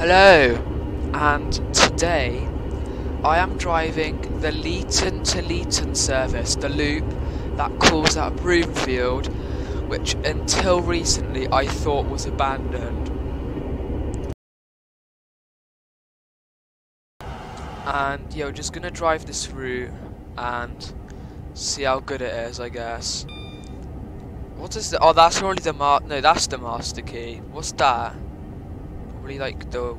Hello, and today I am driving the Leaton to Leaton service, the loop that calls at Broomfield, which until recently I thought was abandoned. And yeah, we're just gonna drive this route and see how good it is, I guess. What is the? Oh, that's only the mar. No, that's the master key. What's that? Probably like the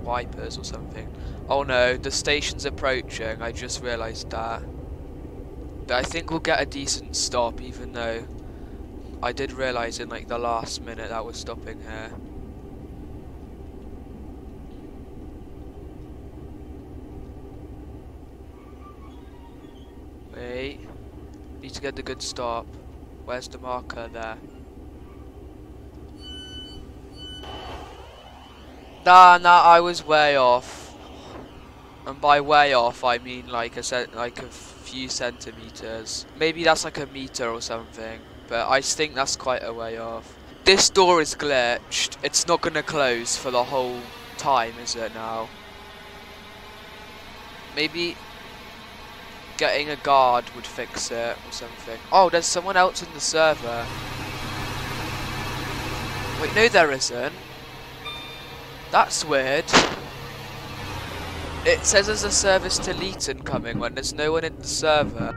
wipers or something. Oh no, the station's approaching. I just realised that. But I think we'll get a decent stop, even though I did realise in like the last minute that we're stopping here. Wait. Need to get the good stop. Where's the marker there? Nah, nah, I was way off. And by way off, I mean like a cent like a few centimeters. Maybe that's like a meter or something. But I think that's quite a way off. This door is glitched. It's not gonna close for the whole time, is it now? Maybe getting a guard would fix it or something. Oh, there's someone else in the server. Wait, no there isn't. That's weird. It says there's a service to Leaton coming when there's no one in the server.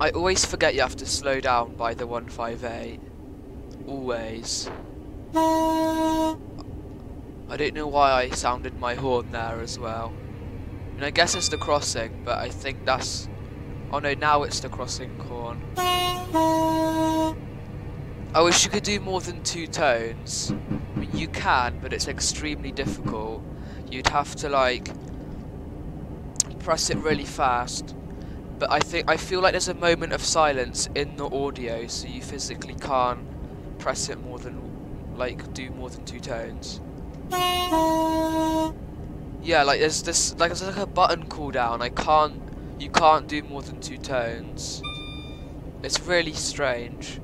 I always forget you have to slow down by the 158. Always. I don't know why I sounded my horn there as well. And I guess it's the crossing, but I think that's... Oh no, now it's the crossing horn. I wish you could do more than two tones. I mean, you can, but it's extremely difficult. You'd have to, like, press it really fast. But I think I feel like there's a moment of silence in the audio, so you physically can't press it more than like do more than two tones. Yeah, like there's this like there's like a button cooldown. I can't you can't do more than two tones. It's really strange.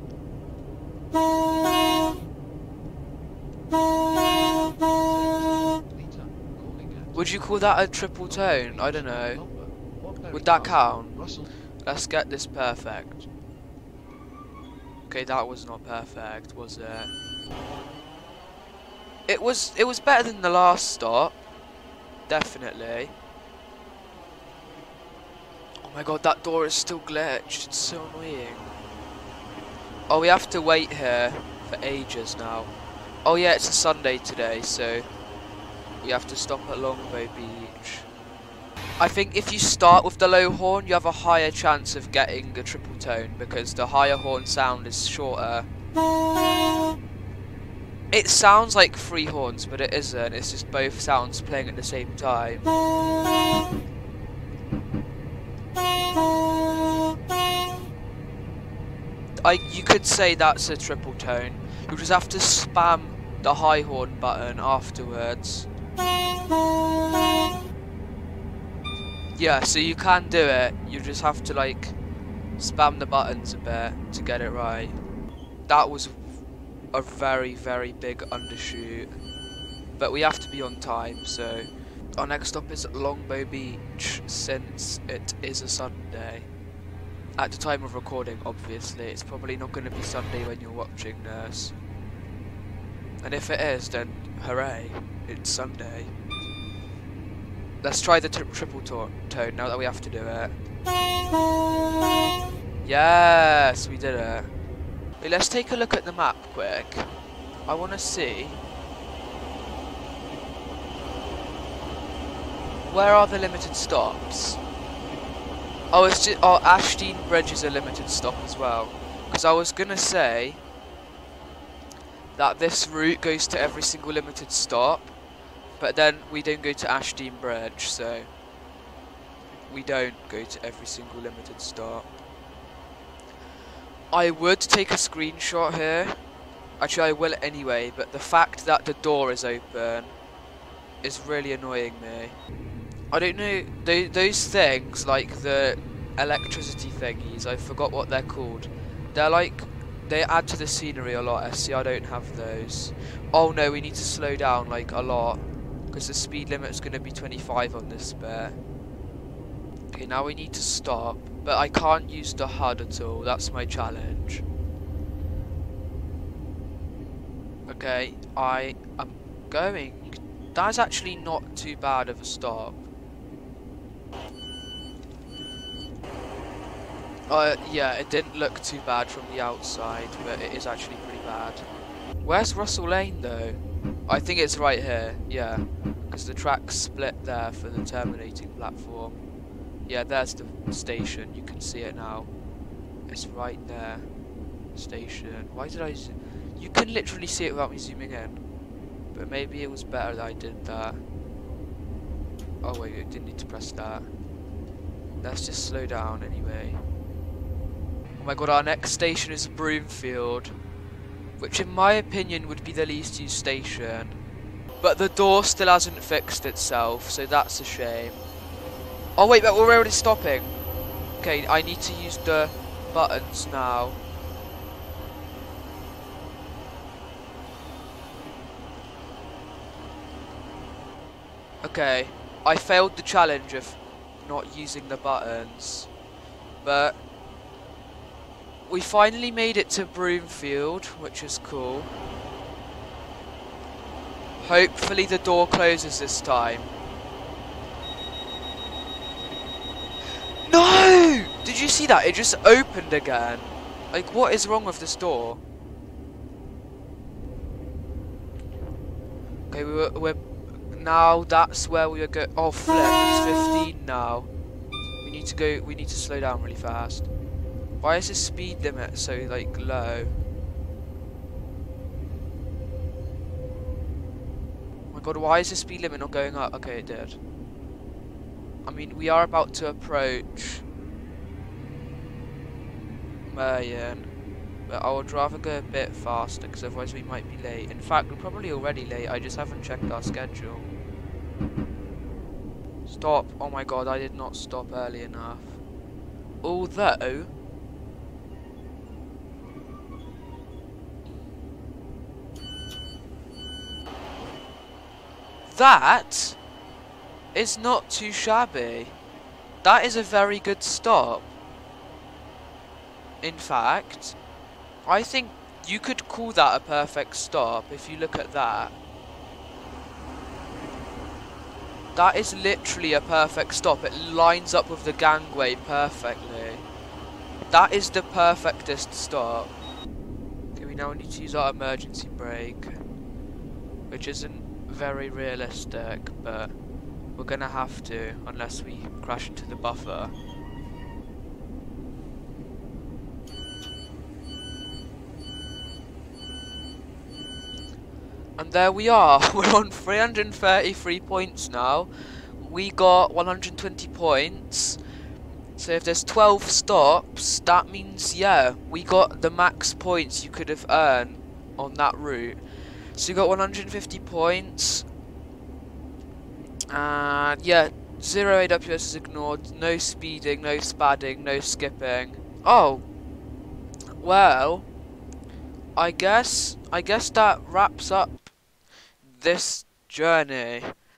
Would you call that a triple tone? I don't know. Would that count? Let's get this perfect. Okay, that was not perfect, was it? It was it was better than the last stop. Definitely. Oh my god, that door is still glitched. It's so annoying. Oh, we have to wait here for ages now. Oh yeah, it's a Sunday today, so we have to stop at Longbow Beach. I think if you start with the low horn, you have a higher chance of getting a triple tone because the higher horn sound is shorter. It sounds like three horns, but it isn't. It's just both sounds playing at the same time. I, you could say that's a triple tone. You just have to spam the high horn button afterwards. Yeah, so you can do it. You just have to like spam the buttons a bit to get it right. That was a very, very big undershoot. But we have to be on time, so our next stop is Longbow Beach since it is a Sunday. At the time of recording, obviously, it's probably not going to be Sunday when you're watching this. And if it is, then hooray, it's Sunday. Let's try the triple tone now that we have to do it. Yes, we did it. Wait, let's take a look at the map quick. I want to see. Where are the limited stops? Oh, just, oh, Ashdean Bridge is a limited stop as well. Because I was going to say that this route goes to every single limited stop. But then we don't go to Ashdean Bridge, so we don't go to every single limited stop. I would take a screenshot here. Actually, I will anyway, but the fact that the door is open is really annoying me. I don't know, th those things, like the electricity thingies. I forgot what they're called. They're like they add to the scenery a lot. See, I don't have those. Oh no, we need to slow down like a lot because the speed limit is going to be 25 on this bit. Okay, now we need to stop, but I can't use the HUD at all. That's my challenge. Okay, I am going. That's actually not too bad of a stop. Uh, yeah, it didn't look too bad from the outside, but it is actually pretty bad. Where's Russell Lane, though? I think it's right here, yeah. Because the track's split there for the terminating platform. Yeah, there's the station. You can see it now. It's right there. Station. Why did I... You can literally see it without me zooming in. But maybe it was better that I did that. Oh wait, I didn't need to press that. Let's just slow down anyway. Oh my god, our next station is Broomfield. Which in my opinion would be the least used station. But the door still hasn't fixed itself, so that's a shame. Oh wait, but we're already stopping. Okay, I need to use the buttons now. Okay, I failed the challenge of not using the buttons. But we finally made it to Broomfield, which is cool. Hopefully the door closes this time. No! Did you see that? It just opened again. Like, what is wrong with this door? Okay, we were, we're... Now that's where we are going. Oh, flip. It's 15 now. We need to go... We need to slow down really fast. Why is the speed limit so, like, low? Oh my god, why is the speed limit not going up? Okay, it did. I mean, we are about to approach Merrion, but I would rather go a bit faster because otherwise we might be late. In fact, we're probably already late. I just haven't checked our schedule. Stop. Oh my god, I did not stop early enough. Although, That is not too shabby. That is a very good stop. In fact, I think you could call that a perfect stop if you look at that. That is literally a perfect stop. It lines up with the gangway perfectly. That is the perfectest stop. Okay, we now need to use our emergency brake. Which isn't very realistic, but we're gonna have to unless we crash into the buffer. There we are, we're on 333 points now. We got 120 points. So if there's 12 stops, that means, yeah, we got the max points you could have earned on that route. So you got 150 points. And yeah, zero AWS is ignored, no speeding, no spadding, no skipping. Oh, well, I guess, I guess that wraps up this journey.